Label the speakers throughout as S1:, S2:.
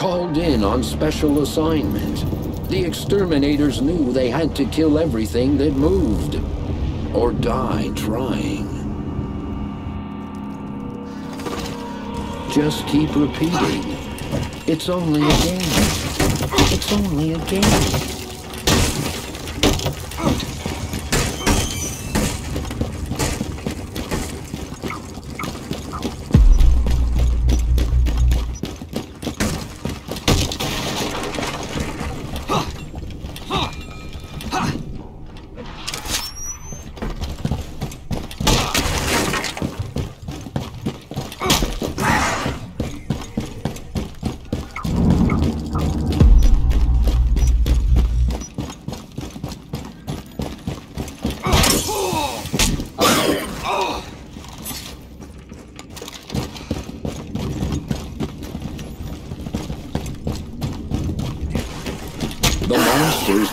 S1: Called in on special assignment. The exterminators knew they had to kill everything that moved. Or die trying. Just keep repeating. It's only a game. It's only a game.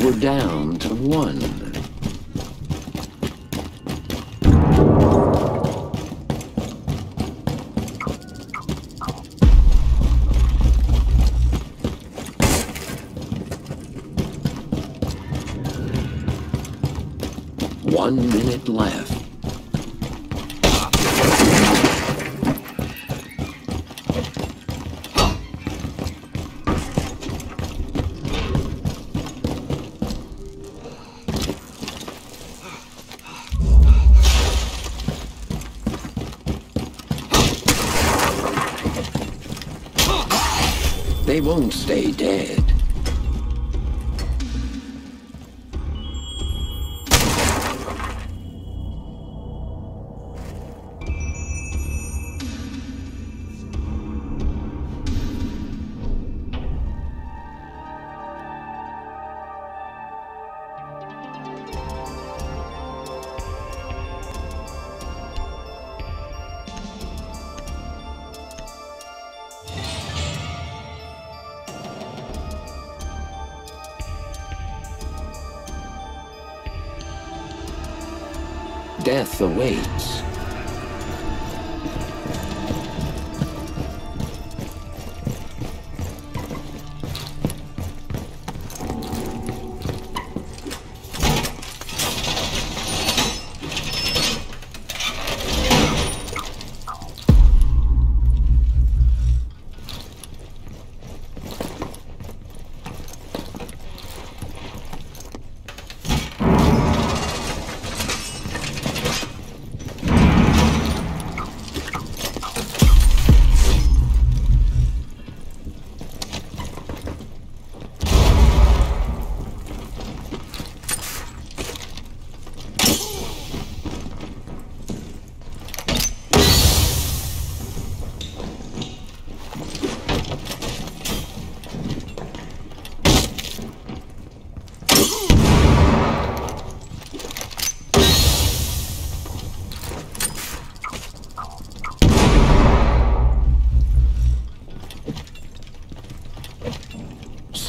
S1: were down to one. One minute left. Won't stay dead. Death awaits.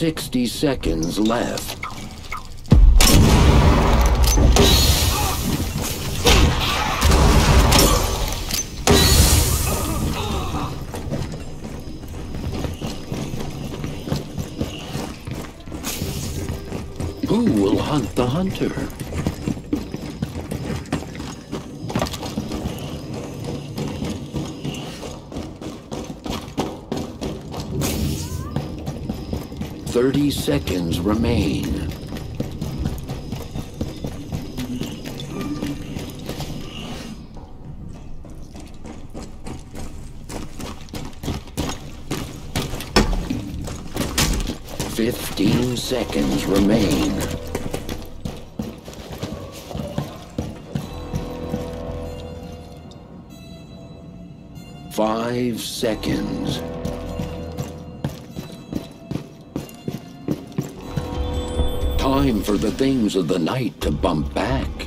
S1: Sixty seconds left. Who will hunt the hunter? 30 seconds remain. Fifteen seconds remain. Five seconds. For the things of the night to bump back.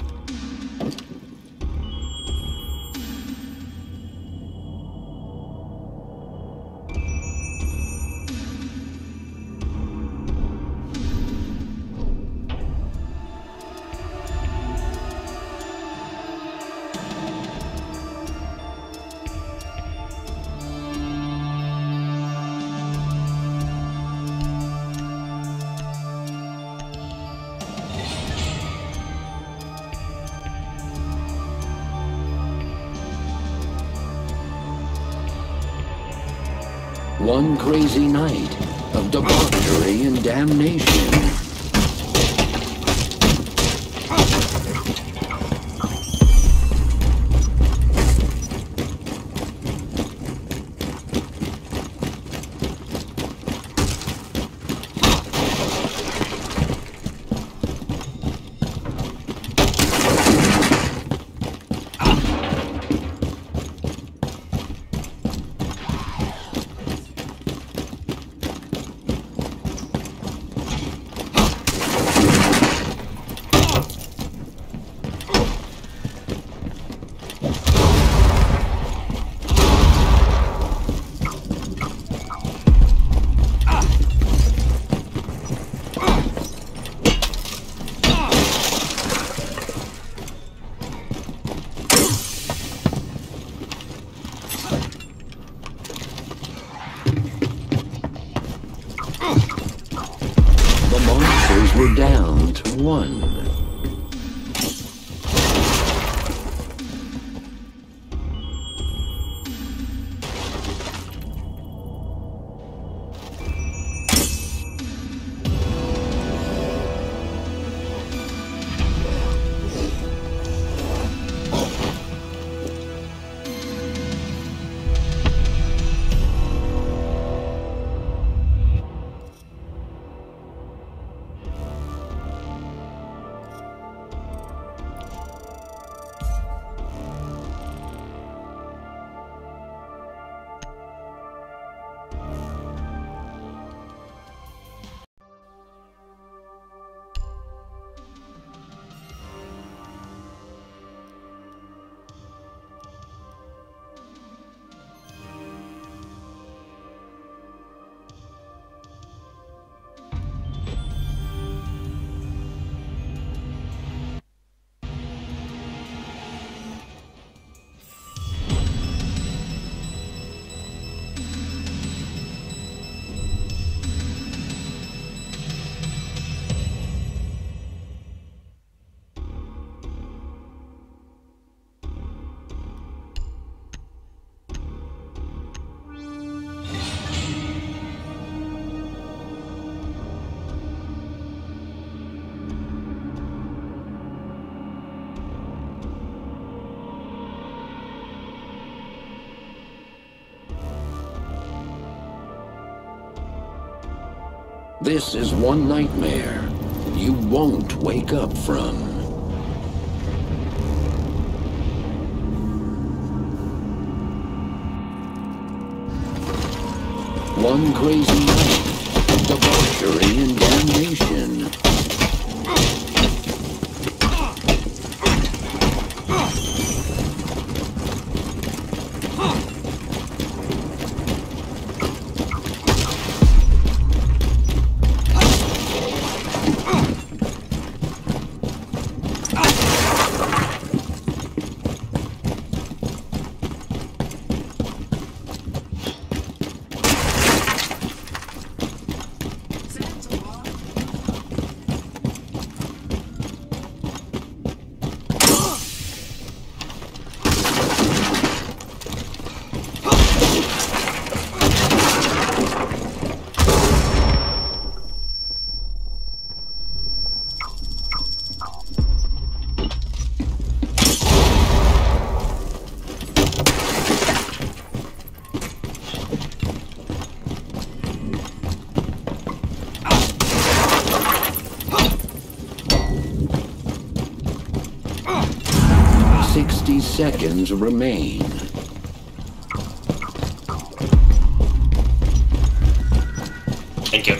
S1: One crazy night of debauchery and damnation. This is one nightmare you won't wake up from. One crazy night, debauchery and damnation. Seconds remain.
S2: Thank you.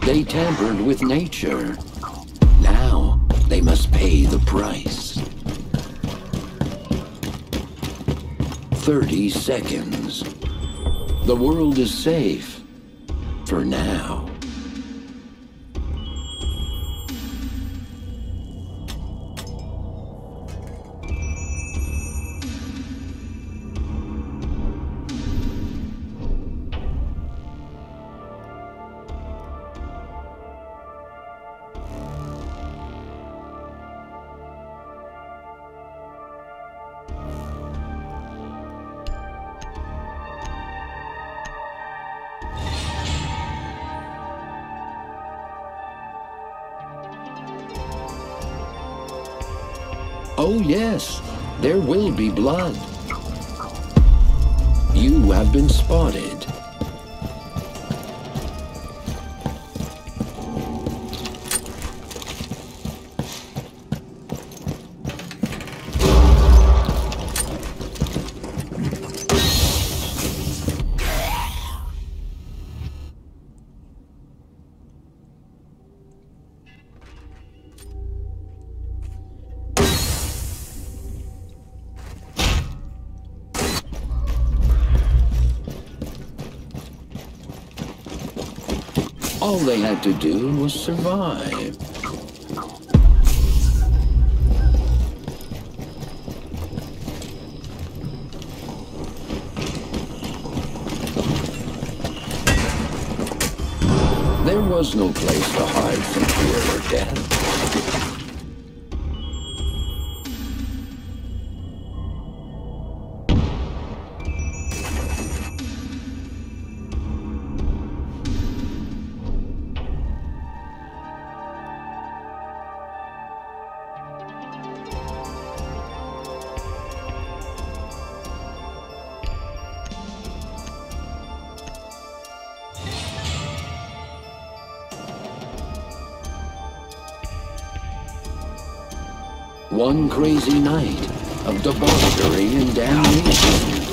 S1: They tampered with nature. 30 seconds. The world is safe. For now. Yes, there will be blood. You have been spotted. All they had to do was survive. There was no place to hide from fear or death. One crazy night of debauchery and damnation.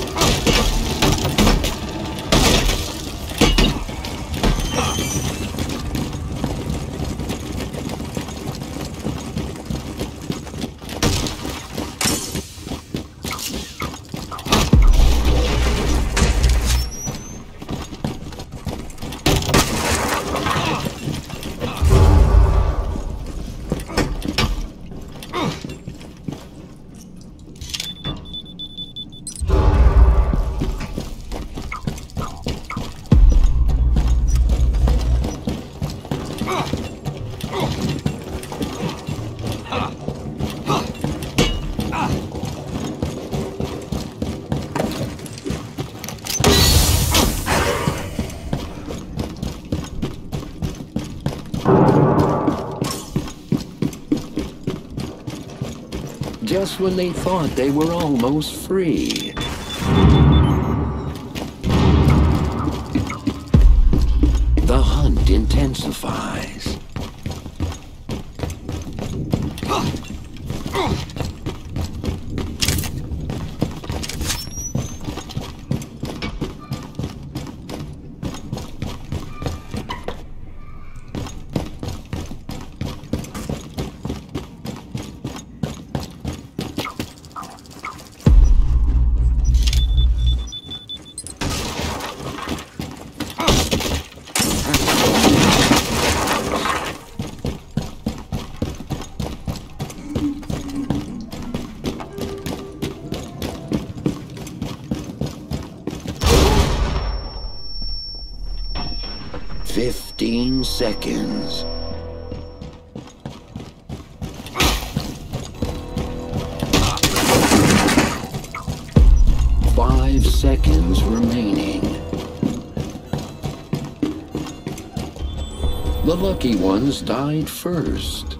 S1: Just when they thought they were almost free. The hunt intensifies. Fifteen seconds. Five seconds remaining. The lucky ones died first.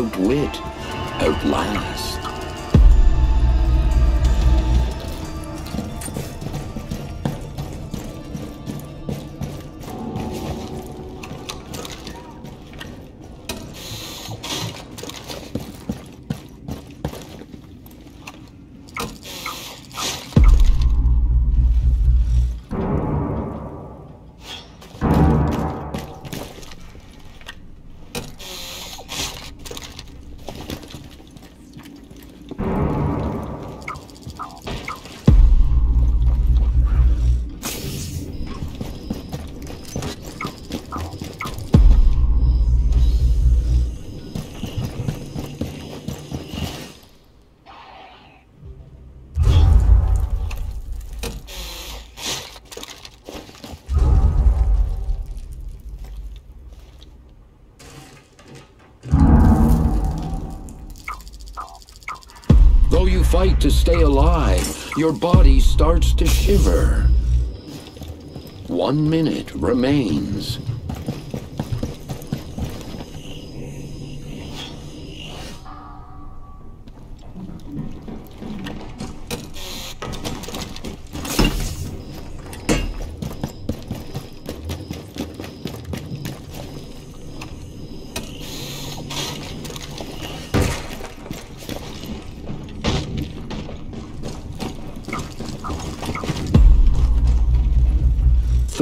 S1: Outwit, outlast. Stay alive. Your body starts to shiver. One minute remains.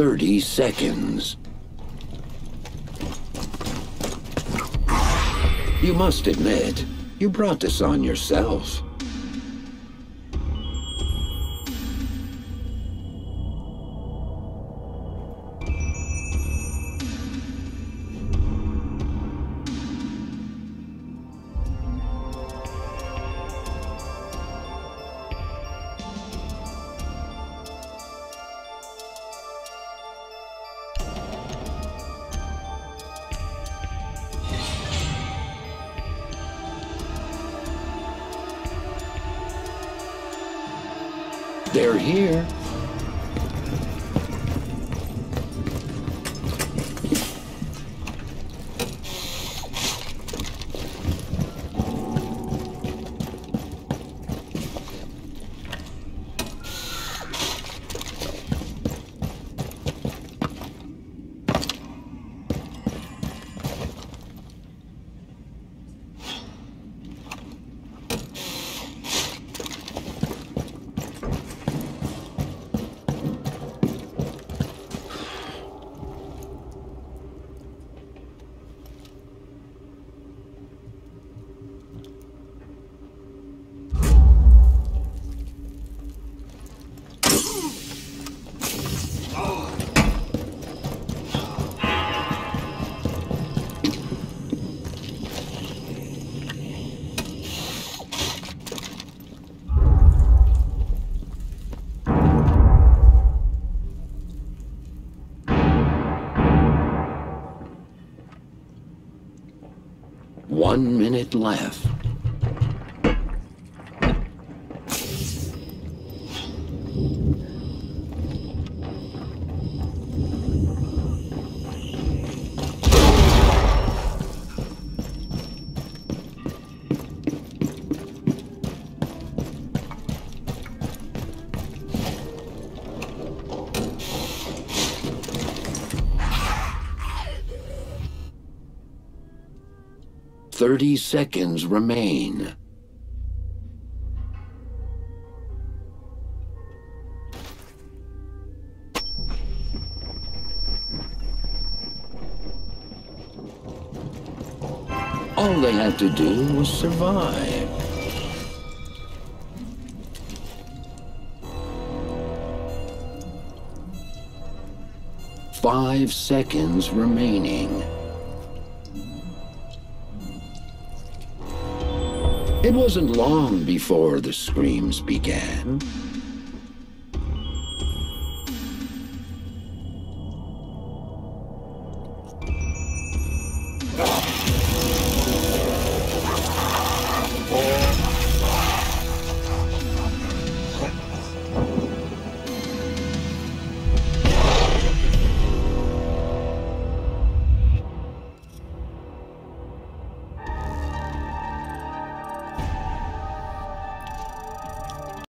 S1: Thirty seconds. You must admit, you brought this on yourself. laugh. 30 seconds remain. All they had to do was survive. Five seconds remaining. It wasn't long before the screams began.